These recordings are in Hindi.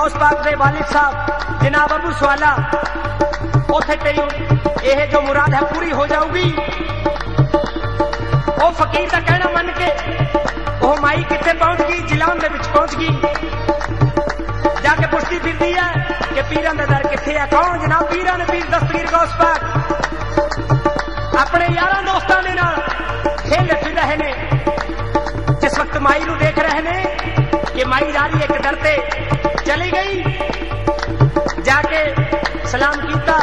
ਗੌਸ ਪਾਕ ਦੇ ਵਾਲਿਦ ਸਾਹਿਬ, ਜਨਾਬ ਅਬੂ ਸਵਾਲਾ, ਉੱਥੇ ਤੇਰੀ ਇਹ ਜੋ ਮੁਰਾਦ ਹੈ ਪੂਰੀ ਹੋ ਜਾਊਗੀ। ਉਹ ਫਕੀਰ ਦਾ ਕਹਿਣਾ ਮੰਨ ਕੇ ਉਹ ਮਾਈ ਕਿੱਥੇ ਪਹੁੰਚ ਗਈ? ਜਿਲਾਨ ਦੇ ਵਿੱਚ ਪਹੁੰਚ ਗਈ। ਜਾ ਕੇ ਪੁੱਛਦੀ ਫਿਰਦੀ ਹੈ ਕਿ ਪੀਰਾਂ ਦਾ ਦਰ ਕਿੱਥੇ ਹੈ ਕੌਣ ਜਨਾਬ? ਪੀਰਾਂ ਨੇ ਪੀਰ ਦਸਤਗੀਰ ਗੌਸ ਪਾਕ ਆਪਣੇ ਯਾਰਾਂ ਦੋਸਤਾਂ ਦੇ ਨਾਲ ਖੇਡ ਰਹੇ ਨੇ। ਜਿਸ ਵਕਤ ਮਾਈ ਨੂੰ ਦੇਖ ਰਹੇ ਨੇ ये माई डाली एक डरते चली गई। जाके सलाम किया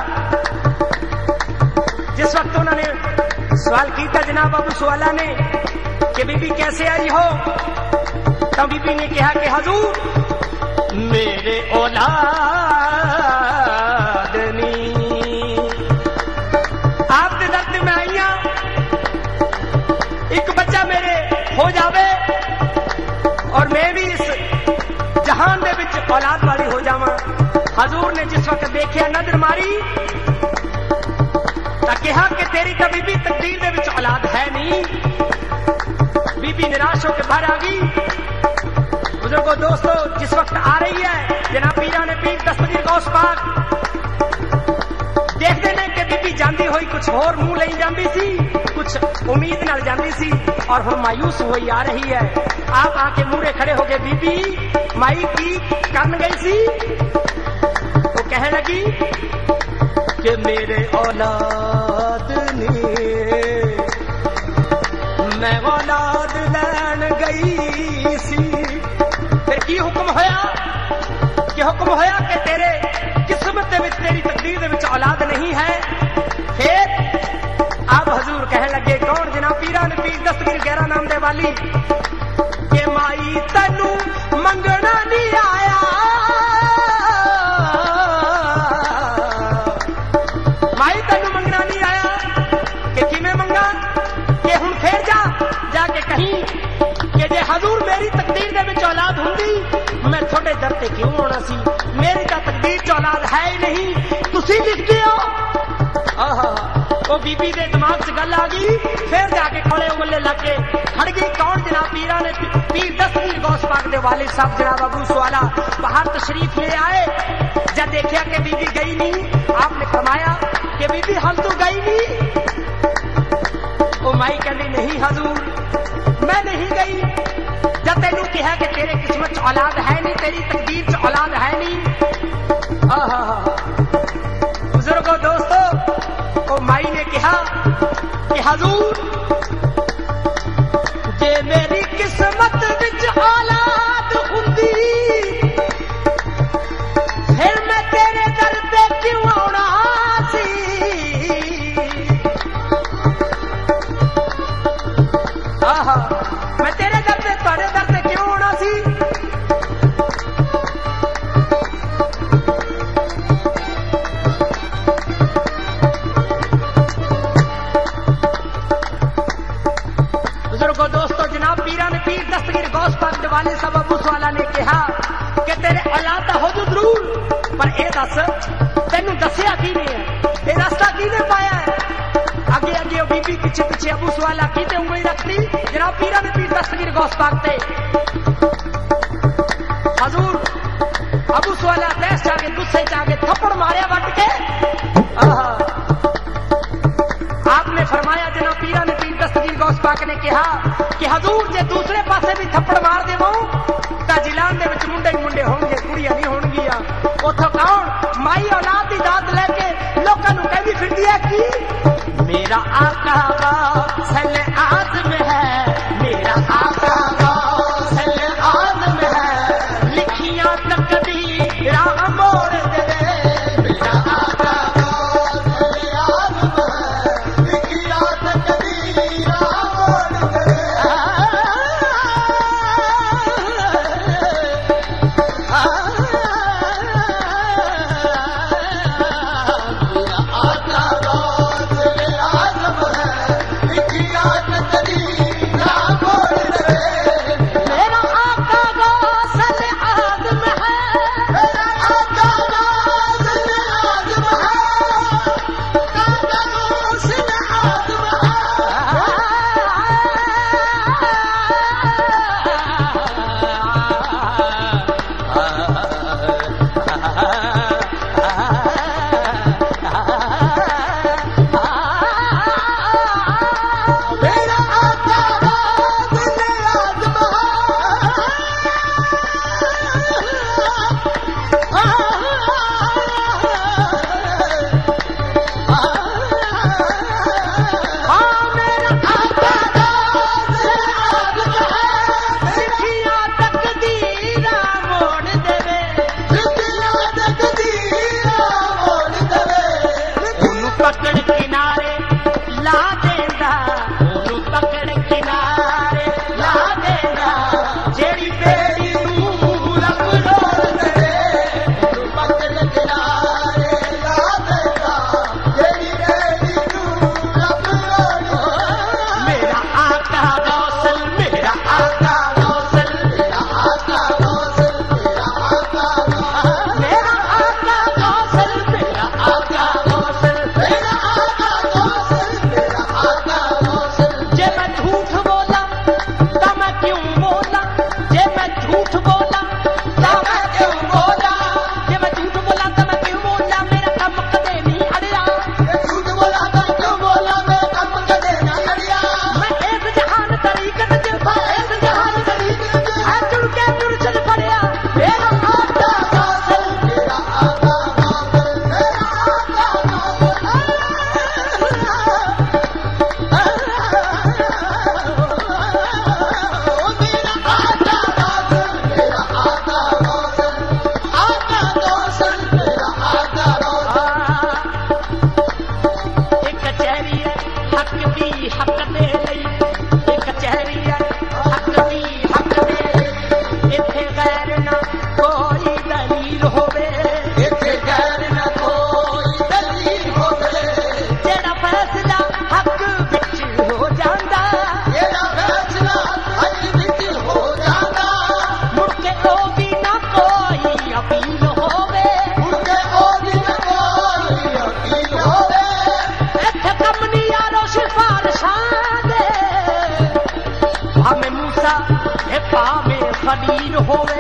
जिस वक्त उन्होंने सवाल किया जनाब अबू सुआला ने कि बीबी कैसे आई हो? तो बीबी ने कहा कि हजूर, मेरे औलाद हजूर ने जिस वक्त देखिया नजर मारी ਤਾਂ ਕਿਹਾ ਕਿ ਤੇਰੀ ਤਾਂ ਬੀਬੀ ਤਕਦੀਰ ਦੇ ਵਿੱਚ ਔਲਾਦ ਹੈ ਨਹੀਂ ਬੀਬੀ ਨਿਰਾਸ਼ ਹੋ ਕੇ ਬਾਹਰ ਆ ਗਈ बुजुर्गो दोस्तों जिस वक्त आ रही है जनाब पीरा ने पीर दस्तगीर गौस पाक ਦੇਖਦੇ ਨੇ ਕਿ ਬੀਬੀ ਜਾਂਦੀ ਹੋਈ ਕੁਝ ਹੋਰ ਮੂੰਹ ਲਈ ਜਾਂਦੀ ਸੀ ਕੁਝ ਉਮੀਦ ਨਾਲ ਜਾਂਦੀ ਸੀ ਔਰ ਹੁਣ ਮਾਇੂਸ ਹੋਈ ਆ ਰਹੀ ਹੈ ਆਪ ਆ ਕੇ ਮੂਰੇ ਖੜੇ ਹੋ ਗਏ ਬੀਬੀ ਮਾਈ ਕੀ ਕਰਨ ਗਈ ਸੀ कि मेरे औलाद ने, मैं औलाद लैन गई सी। फिर की हुक्म होया? कि हुक्म होया कि तेरे किस्मत तेरी तकदीर औलाद नहीं है? फिर आप हजूर कह लगे, कौन जना पीरा ने पीर दस्तगीर गहरा नाम दे वाली। के माई तन ਹਜ਼ੂਰ ਮੇਰੀ ਤਕਦੀਰ ਦੇ ਵਿੱਚ ਔਲਾਦ ਹੁੰਦੀ ਮੈਂ ਤੁਹਾਡੇ ਦਰ ਤੇ ਕਿਉਂ ਆਉਣਾ ਸੀ ਮੇਰੀ ਤਾਂ ਤਕਦੀਰ 'ਚ ਔਲਾਦ ਹੈ ਹੀ ਨਹੀਂ ਤੁਸੀਂ ਲਿਖਦੇ ਹੋ ਆਹਾ ਉਹ ਬੀਬੀ ਦੇ ਦਿਮਾਗ 'ਚ ਗੱਲ ਆ ਗਈ ਫੇਰ ਜਾ ਕੇ ਖੋਲੇ ਉਮੱਲੇ ਲੱਗ ਕੇ ਖੜ ਗਈ ਕੌਣ ਜਨਾਬ ਪੀਰਾਂ ਨੇ ਪੀਰ ਦਸਵੀਰ ਗੌਸ ਪਾਕ ਦੇ ਵਾਲਿਦ ਸਾਹਿਬ जनाब अबू सुवाला बाहर तशरीफ ले आए जब देखा कि बीबी गई नहीं आपने फरमाया कि बीबी हम तो गई नहीं वो माई कहती नहीं हजूर मैं नहीं गई जब तेन कहा कि तेरे किस्मत च औलाद है नहीं, तेरी तकदीर च औलाद है नहीं। बुजुर्गो, दोस्तों वो माई ने कहा कि हजूर, जे मेरी किस्मत विच औलाद हुंदी, फिर मैं तेरे दर ते क्यों आउणा सी? आहा, मैं तेरे पुलिस वाला ने कहा कि तेरे अलाता हो जू ज़रूर, पर यह दस, तेन दसिया की नहीं है? यह रास्ता की ने पाया है? अगे अगे बीबी पीछे पीछे अबू सवाला की तो उंगली रखती जरा पीर ने पीर दस्तगीर गौस पाग हजूर, अबू सवाला दहस जाके गुस्से जाके थप्पड़ मारे वट के। आपने फरमाया जना पीरा ने पीर दस्तगीर गौस पाक ने कहा कि हजूर, जे दूसरे पासे भी थप्पड़ मार देवो ਉੱਥੋਂ ਕੌਣ ਮਾਈ ਔਲਾਦ ਦੀ ਦਾਤ ਲੈ ਕੇ ਲੋਕਾਂ ਨੂੰ ਕਹਿੰਦੀ ਫਿਰਦੀ ਹੈ ਕਿ ਮੇਰਾ ਆਕਾ ਗੌਸਲ ਆਜ਼ਮ ਹੈ খাদির হবে